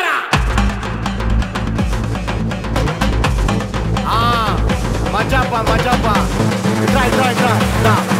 나라! 아 맞아봐 맞아봐. 트라이 트라이 트라이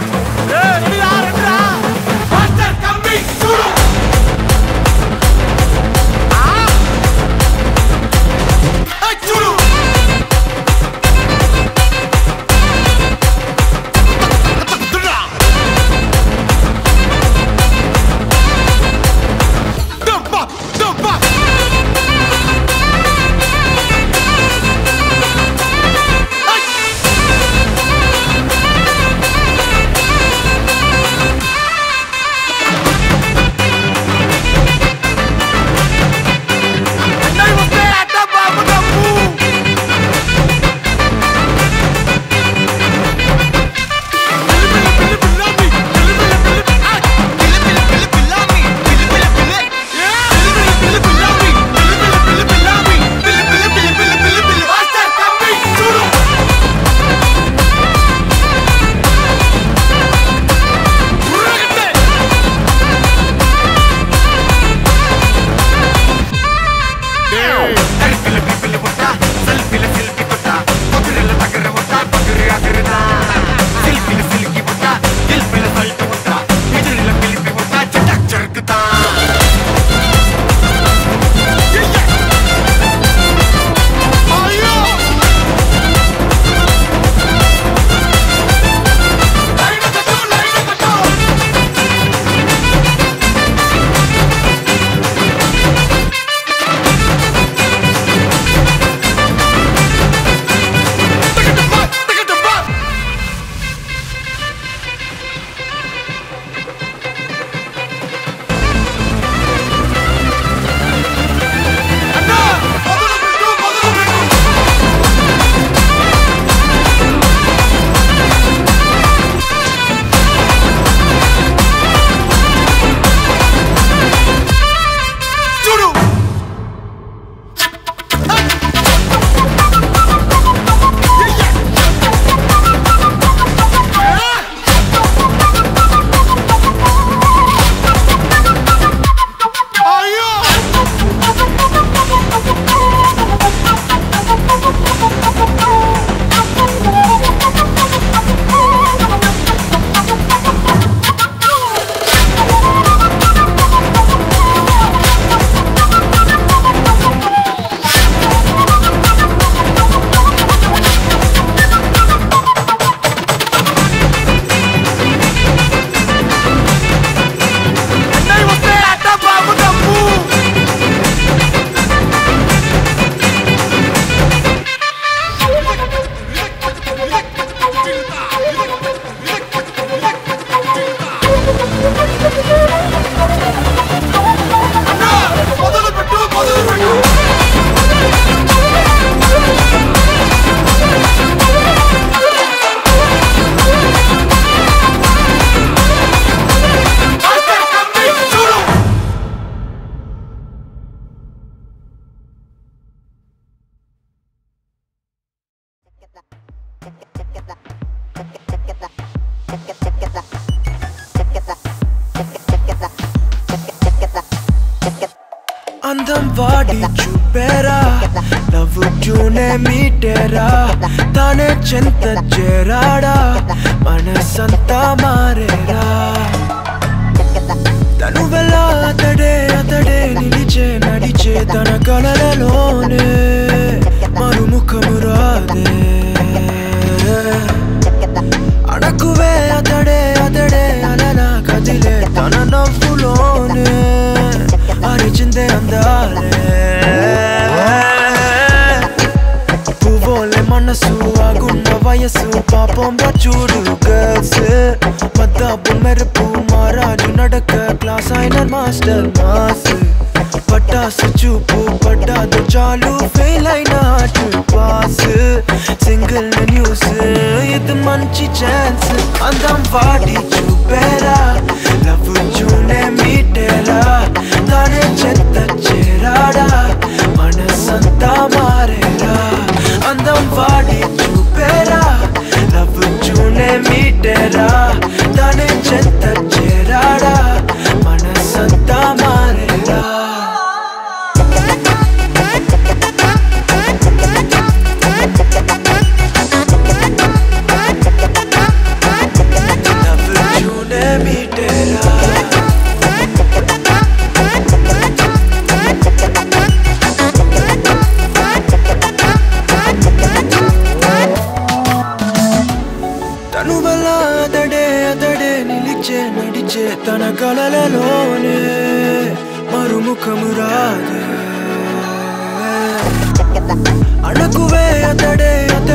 మనసంతా మారేరా తను వెళ్ళ అతడే అతడే నిలిచే నడిచే తన కలలలోనే మరుముఖము రాదే. అడకువే అతడే అతడే అలలా కదిలే తన నవ్వులోనే. అరిచిందే అందాలే. పువ్వులే మనసు ఆగున్న వయసు పాపం రా చూడు గర్ల్స్ பொன்மெருப்பு மாராஜு நடக்க கிளாஸ் ஆயினர் மாஸ்டர் மாசு பட்டாசு சூப்பு பட்டாது சாலு ஃபெயில் ஆயினாட்டு பாசு சிங்கிள் நியூஸ் இது மஞ்சி சான்ஸ் அந்த வாடி சூப்பேரா ¡Guave, ya te di! ¡Ya te.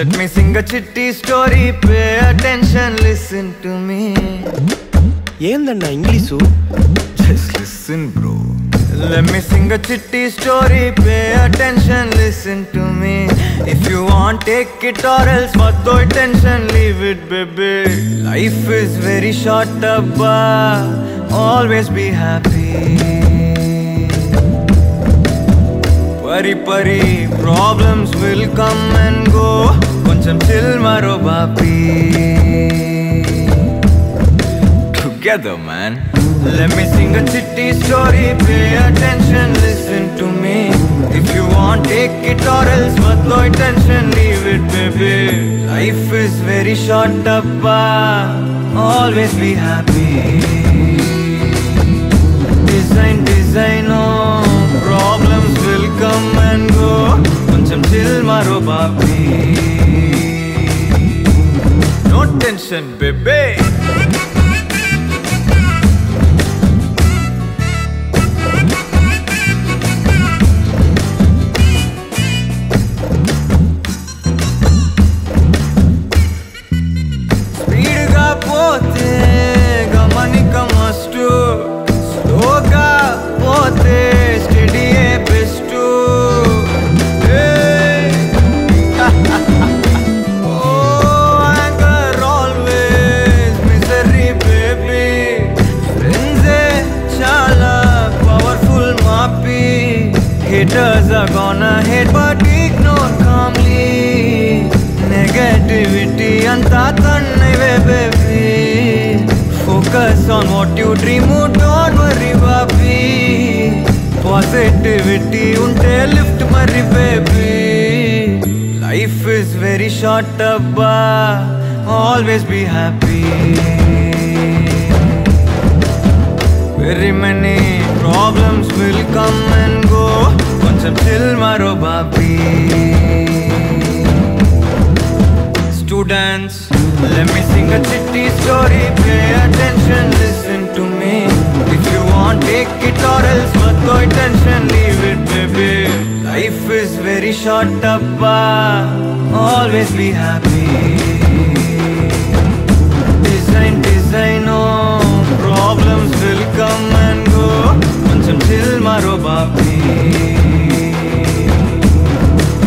Let me sing a chitty story, pay attention, listen to me. ఏందన్నా English Just listen, bro. Let me sing a chitty story, pay attention, listen to me. If you want, take it or else, what do attention, leave it, baby. Life is very short, abba. Always be happy. పరి పరి problems will come and go కొంచెం chill మరో Bapi together man let me sing a చిట్టి story pay attention listen to me if you want take it or else బదలో attention leave it baby life is very short అబ్బా always be happy design design problems come and go. కొంచెం chill maro baby no tension baby. on what you dream, oh, don't worry, baby. Positivity unte lift my baby. Life is very short, abba. Always be happy. Very many problems will come and go. Once I'm chill, maro baby. Students let me sing a chitty story. Pay attention, listen to me. If you want, take it or else, but no attention, leave it, baby. Life is very short, abba. Always be happy. Design, design, oh, problems will come and go. కొంచెం chill maro babi.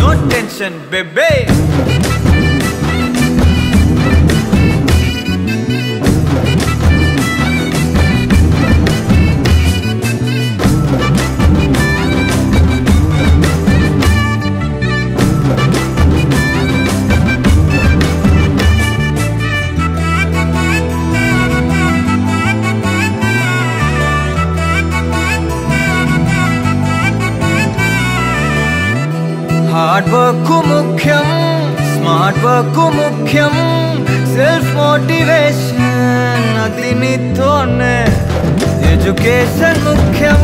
No tension, baby. Smart work को मुख्यम smart work को मुख्यम self motivation अतिनित्योने education मुख्यम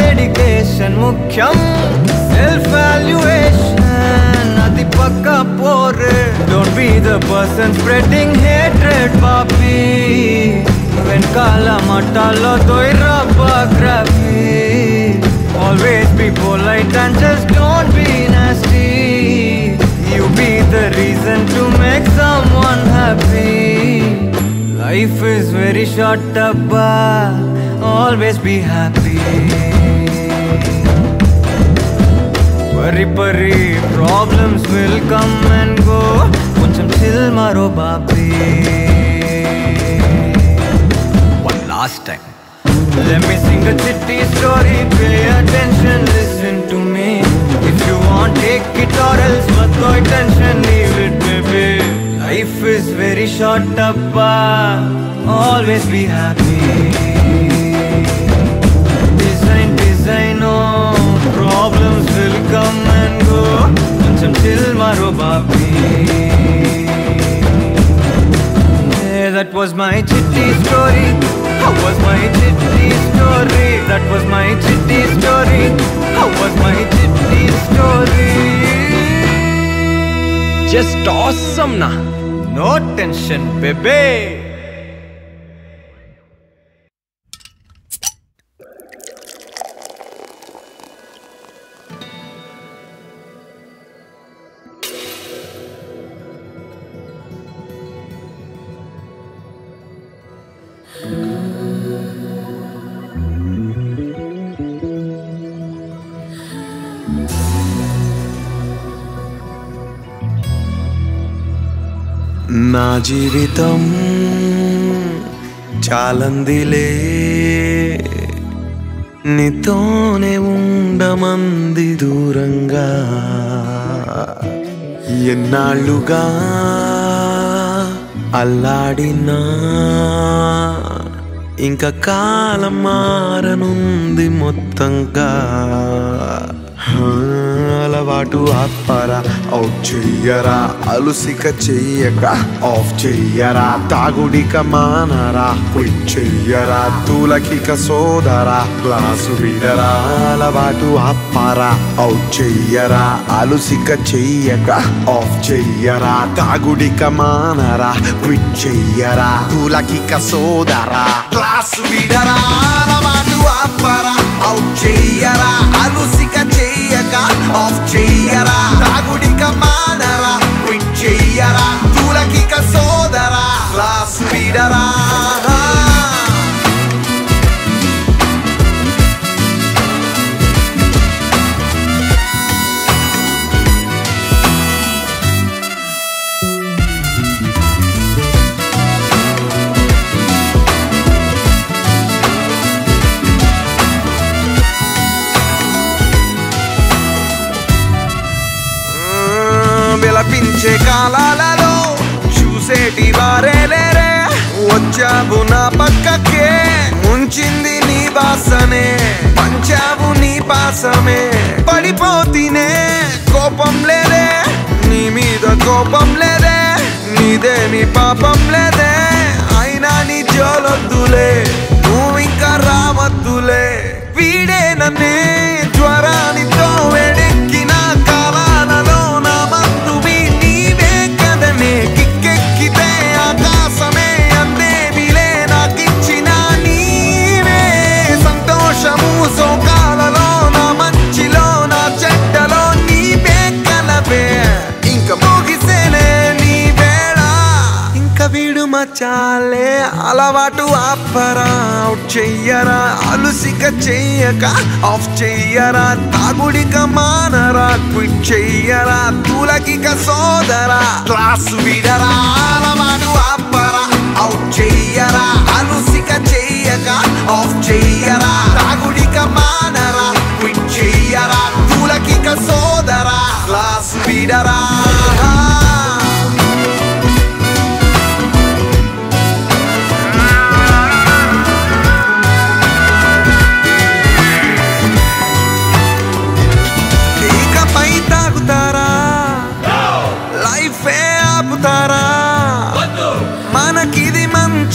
dedication मुख्यम self valuation अति पक्का पोर। Don't be the person spreading hatred पापी when kala matalo toy rapa graphi always be polite and just don't be the reason to make someone happy Life is very short, Abba. Always be happy. Worry, worry, problems will come and go. కొంచెం chill maro babi. One last time. Let me sing a chitty story. Pay attention, listen to me. Take it or else, but no attention, leave it, baby. Life is very short, Abba. Always be happy. Design, design, oh, problems will come and go. కొంచెం chill maro that was my chitty story. How was my chitty story? That was my chitty story. How was my gypsy story? Just awesome, na? No tension, baby. జీవితం చాలందిలే. నీతోనే ఉండమంది దూరంగా. ఎన్నాళ్ళుగా అల్లాడినా. ఇంకా కాలం మారనుంది మొత్తంగా. అలవాటు ఆత్మరా. Out చెయ్యరా అలుసిక చెయ్యక ఆఫ్ చెయ్యరా తాగుడిక మానరా. క్విట్ చెయ్యరా తూలకిక సోదరా. గ్లాసు విడరా. అలవాటు ఆత్మరా. అవుట్ చెయ్యరా అలుసిక చెయ్యక ఆఫ్ చెయ్యరా తాగుడిక మానరా. క్విట్ చెయ్యరా తూలకిక సోదరా. గ్లాసు విడరా. అలవాటు ఆత్మరా. అవుట్ చెయ్యరా అలుసిక చెయ్యక ఆఫ్ చెయ్యరా. తాగుడిక మానరా క్విట్ చెయ్యరా. తూలకిక సోదరా గ్లాసు విడరా విలపించే కాలాలలో చూసేటి వారే లేరే. వచ్చావు నా పక్కకే ముంచింది నీ వాసనే పంచావు నీ పాసమే. పడిపోతీనే కోపం లేదే నీ మీద కోపం లేదే నీదేమి పాపం లేదే. అయినా నీ జోలొద్దులే నువ్వు ఇంకా రావద్దులే. వీడే నన్నే చాలే అలవాటు ఆపరా అవుట్ చెయ్యరా అలుసిక చెయ్యక ఆఫ్ చెయ్యరా తాగుడిక మానరా క్విట్ చెయ్యరా తులకిక సోదరా క్లాస్ విడరా అలవాటు ఆపరా అవుట్ చెయ్యరా అలుసిక చెయ్యక ఆఫ్ చెయ్యరా తాగుడిక మానరా క్విట్ చెయ్యరా తులకిక సోదరా క్లాస్ విడరా.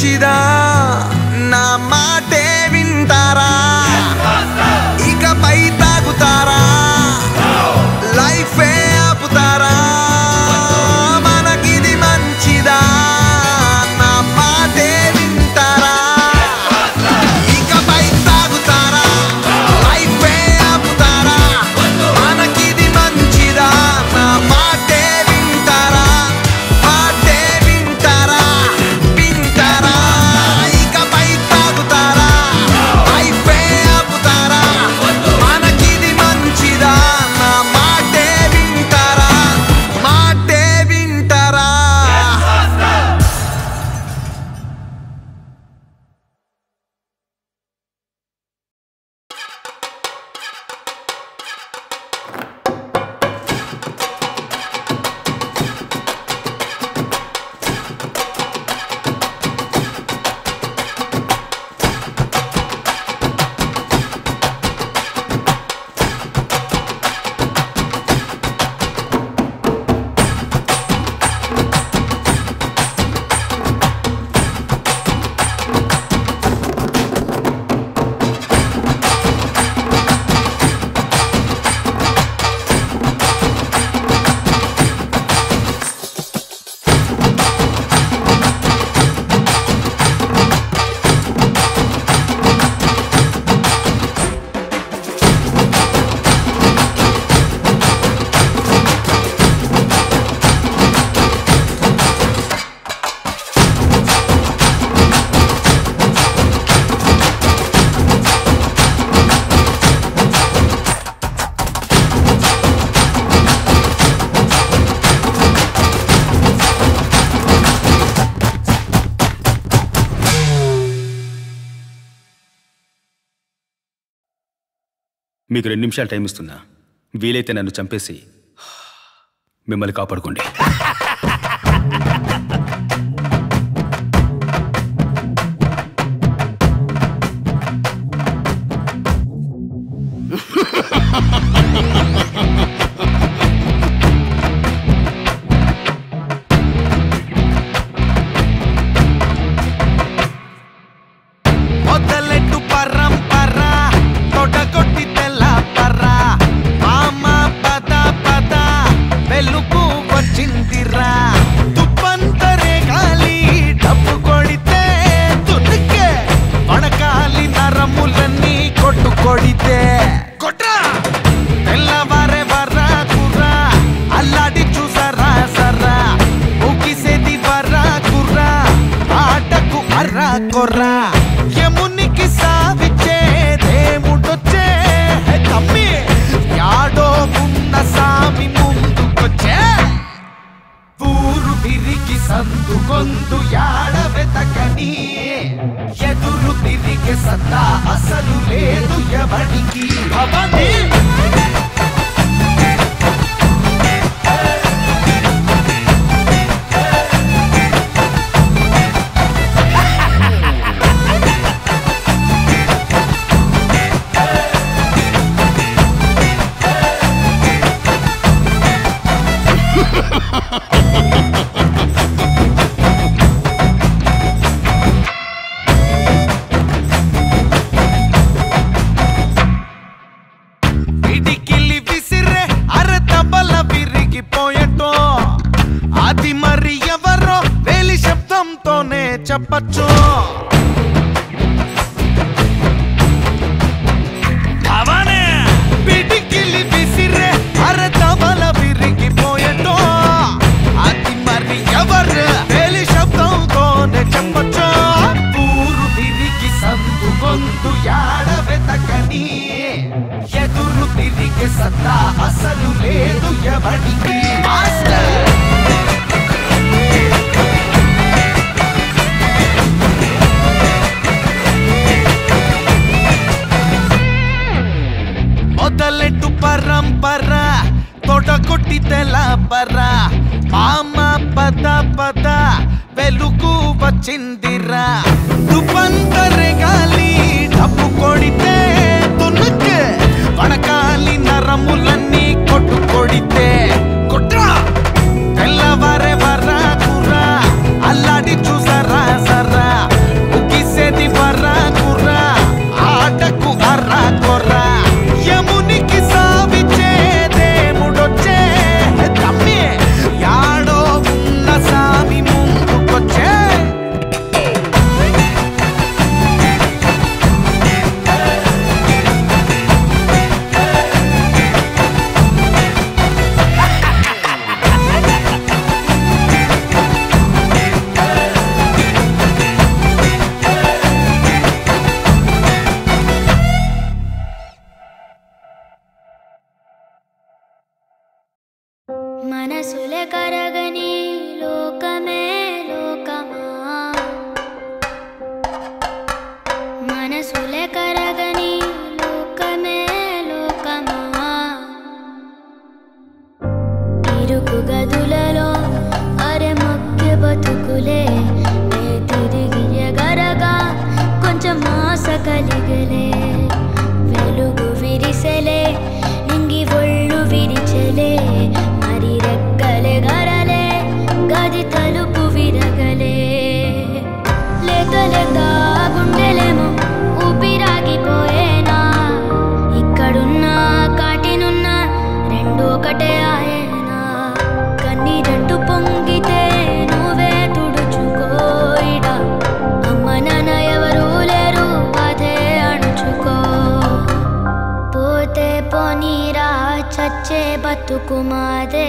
మంచిదా? నా మాటే వింటారా? మీకు రెండు నిమిషాలు టైం ఇస్తున్నా. వీలైతే నన్ను చంపేసి మిమ్మల్ని కాపాడుకోండి. సత్తా అసలు లేదు ఎవరికి? మాస్టర్! మొదలెట్టు పరంపర తొడగొట్టి తెలపర మామ పద పద వెలుగు వచ్చింది. कुमारे